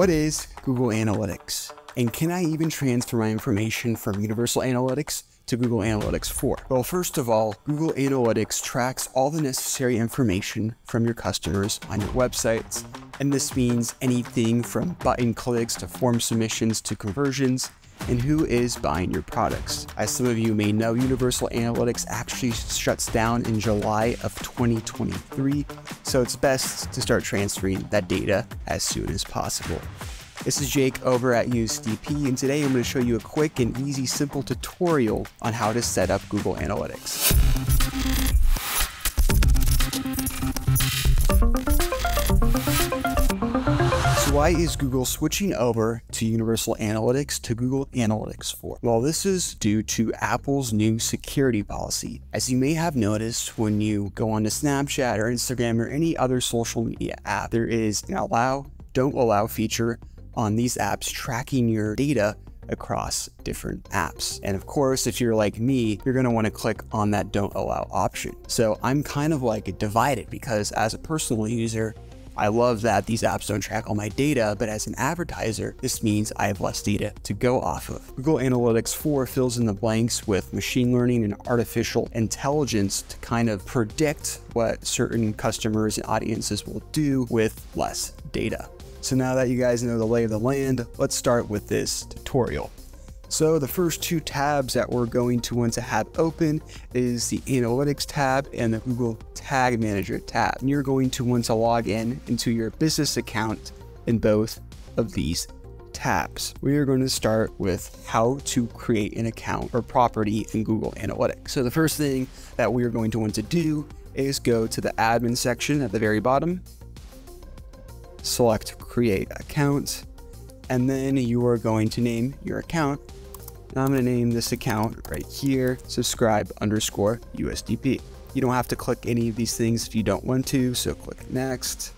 What is Google Analytics? And can I even transfer my information from Universal Analytics to Google Analytics 4? Well, first of all, Google Analytics tracks all the necessary information from your customers on your websites. And this means anything from button clicks to form submissions to conversions and who is buying your products. As some of you may know, Universal Analytics actually shuts down in July of 2023, so it's best to start transferring that data as soon as possible. This is Jake over at USDP, and today I'm going to show you a quick and easy, simple tutorial on how to set up Google Analytics. Why is Google switching over to Universal Analytics to Google Analytics 4? Well, this is due to Apple's new security policy. As you may have noticed when you go onto Snapchat or Instagram or any other social media app, there is an allow, don't allow feature on these apps tracking your data across different apps. And of course, if you're like me, you're going to want to click on that don't allow option. So I'm kind of like divided because as a personal user, I love that these apps don't track all my data, but as an advertiser, this means I have less data to go off of. Google Analytics 4 fills in the blanks with machine learning and artificial intelligence to kind of predict what certain customers and audiences will do with less data. So now that you guys know the lay of the land, let's start with this tutorial. So the first two tabs that we're going to want to have open is the Analytics tab and the Google Tag Manager tab. And you're going to want to log in into your business account in both of these tabs. We are going to start with how to create an account or property in Google Analytics. So the first thing that we are going to want to do is go to the admin section at the very bottom, select create account, and then you are going to name your account now I'm going to name this account right here, subscribe underscore USDP. You don't have to click any of these things if you don't want to, so click next.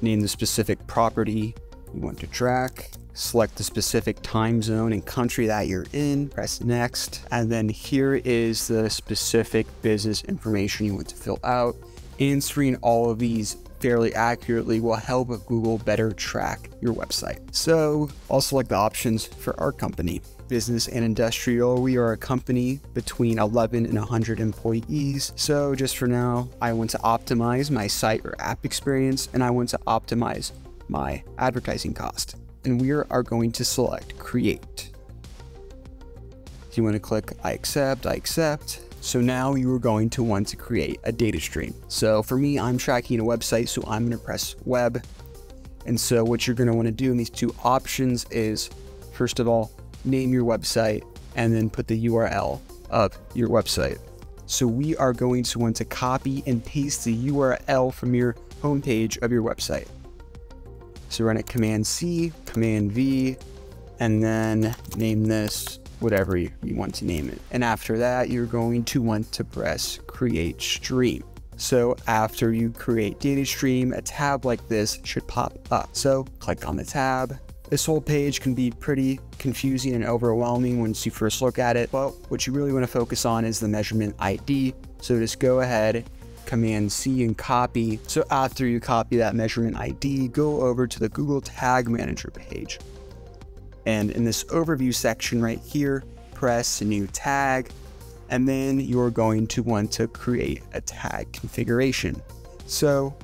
Name the specific property you want to track. Select the specific time zone and country that you're in, press next. And then here is the specific business information you want to fill out. Answering all of these fairly accurately will help Google better track your website. So I'll select the options for our company. Business and industrial, we are a company between 11 and 100 employees. So just for now, I want to optimize my site or app experience and I want to optimize my advertising cost. And we are going to select create. You want to click I accept, I accept. So now you are going to want to create a data stream. So for me, I'm tracking a website, so I'm going to press web. And so what you're going to want to do in these two options is, first of all, name your website and then put the URL of your website. So we are going to want to copy and paste the URL from your homepage of your website. So run it Command C, Command V, and then name this whatever you, want to name it. And after that, you're going to want to press create stream. So after you create data stream, a tab like this should pop up. So click on the tab. This whole page can be pretty confusing and overwhelming once you first look at it, but what you really want to focus on is the measurement ID. So just go ahead, Command C and copy. So after you copy that measurement ID, go over to the Google Tag Manager page. And in this overview section right here, press new tag, and then you're going to want to create a tag configuration. So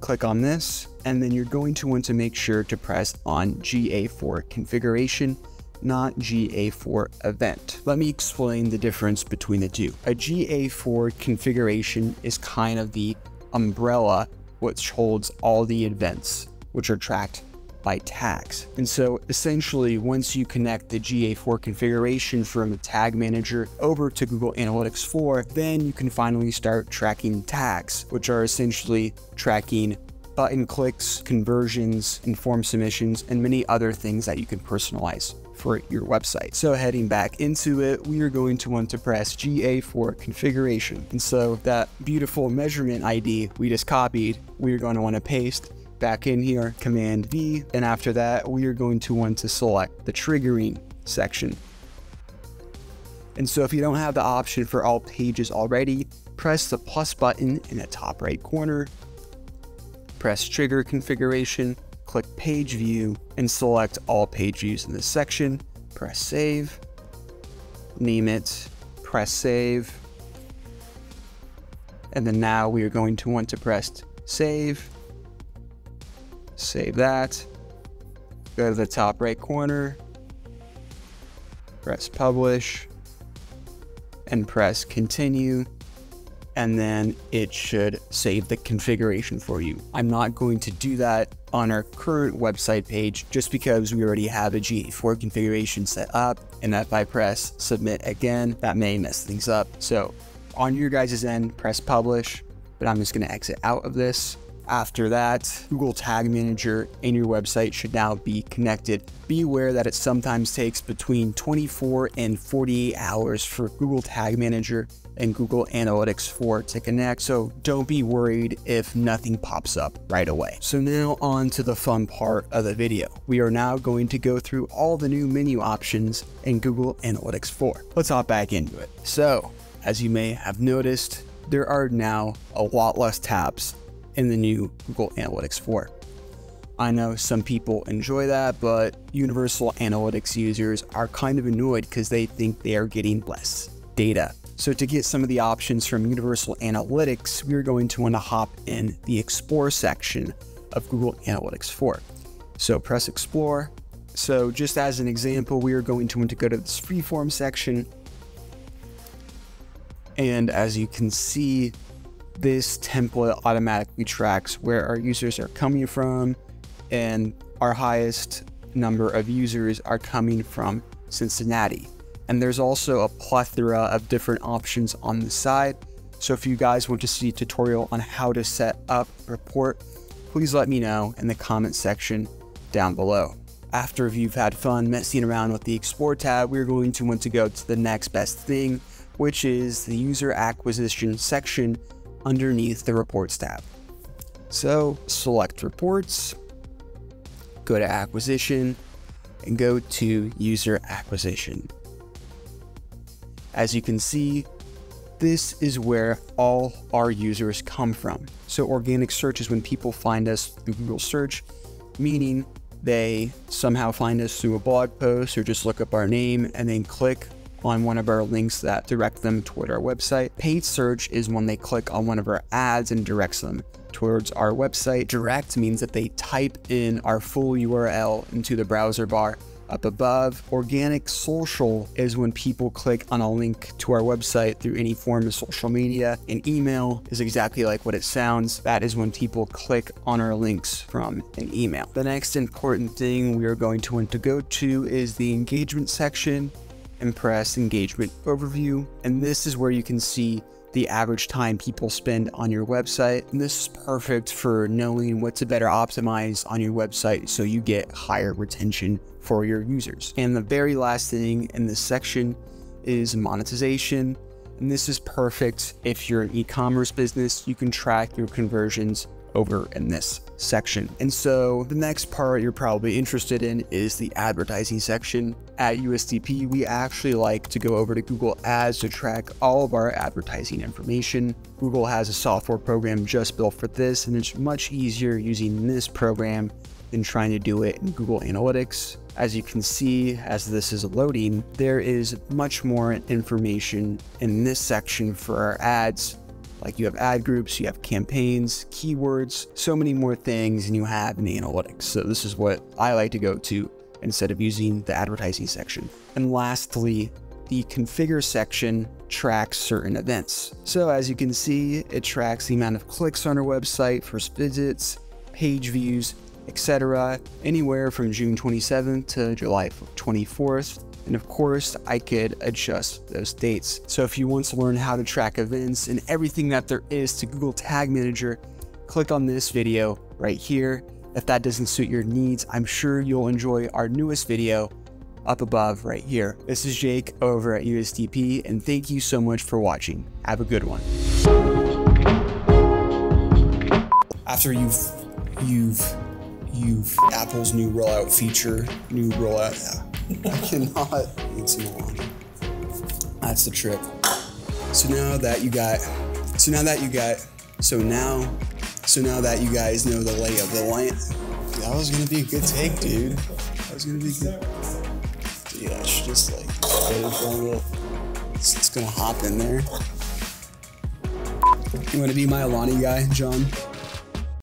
click on this, and then you're going to want to make sure to press on GA4 configuration, not GA4 event. Let me explain the difference between the two. A GA4 configuration is kind of the umbrella which holds all the events which are tracked by tags. And so essentially, once you connect the GA4 configuration from the tag manager over to Google Analytics 4, then you can finally start tracking tags, which are essentially tracking button clicks, conversions, informed submissions, and many other things that you can personalize for your website. So heading back into it, we are going to want to press GA4 configuration. And so that beautiful measurement ID we just copied, we are going to want to paste back in here, Command V, and after that, we are going to want to select the triggering section. And so if you don't have the option for all pages already, press the plus button in the top right corner, press trigger configuration, click page view and select all page views in this section. Press save, name it, press save. And then now we are going to want to press save, save that, go to the top right corner, press publish, and press continue. And then it should save the configuration for you. I'm not going to do that on our current website page just because we already have a GA4 configuration set up. And if I press submit again, that may mess things up. So on your guys' end, press publish, but I'm just gonna exit out of this after that, Google Tag Manager and your website should now be connected. Be aware that it sometimes takes between 24 and 48 hours for Google Tag Manager and Google Analytics 4 to connect, so don't be worried if nothing pops up right away. So now on to the fun part of the video. We are now going to go through all the new menu options in Google Analytics 4. Let's hop back into it. So, as you may have noticed, there are now a lot less tabs in the new Google Analytics 4. I know some people enjoy that, but Universal Analytics users are kind of annoyed because they think they are getting less data. So to get some of the options from Universal Analytics, we're going to want to hop in the Explore section of Google Analytics 4. So press Explore. So just as an example, we are going to want to go to this freeform section. And as you can see, this template automatically tracks where our users are coming from and our highest number of users are coming from Cincinnati. And there's also a plethora of different options on the side. So if you guys want to see a tutorial on how to set up a report, please let me know in the comment section down below. After you've had fun messing around with the Explore tab, we're going to want to go to the next best thing, which is the user acquisition section underneath the Reports tab. So select Reports, go to Acquisition, and go to User Acquisition. As you can see, this is where all our users come from. So organic search is when people find us through Google search, meaning they somehow find us through a blog post or just look up our name and then click on one of our links that direct them toward our website. Paid search is when they click on one of our ads and directs them towards our website. Direct means that they type in our full URL into the browser bar up above. Organic social is when people click on a link to our website through any form of social media. And email is exactly like what it sounds. That is when people click on our links from an email. The next important thing we are going to want to go to is the engagement section and press engagement overview. And this is where you can see the average time people spend on your website. And this is perfect for knowing what to better optimize on your website so you get higher retention for your users. And the very last thing in this section is monetization. And this is perfect if you're an e-commerce business, you can track your conversions over in this section. And so the next part you're probably interested in is the advertising section. At USDP, we actually like to go over to Google Ads to track all of our advertising information. Google has a software program just built for this, and it's much easier using this program than trying to do it in Google Analytics. As you can see, as this is loading, there is much more information in this section for our ads like you have ad groups, you have campaigns, keywords, so many more things and you have in analytics. So this is what I like to go to instead of using the advertising section. And lastly, the configure section tracks certain events. So as you can see, it tracks the amount of clicks on our website, first visits, page views, etc. anywhere from June 27th to July 24th. And of course, I could adjust those dates. So if you want to learn how to track events and everything that there is to Google Tag Manager, click on this video right here. If that doesn't suit your needs, I'm sure you'll enjoy our newest video up above right here. This is Jake over at USDP and thank you so much for watching. Have a good one. After you've, you've, you've Apple's new rollout feature, new rollout, I cannot some bologna. That's the trick. So now that you got, so now that you got, so now, so now that you guys know the lay of the land, that was gonna be a good take, dude. That was gonna be good. Yeah, I should just like little. It's, it's gonna hop in there. You wanna be my Alani guy, John?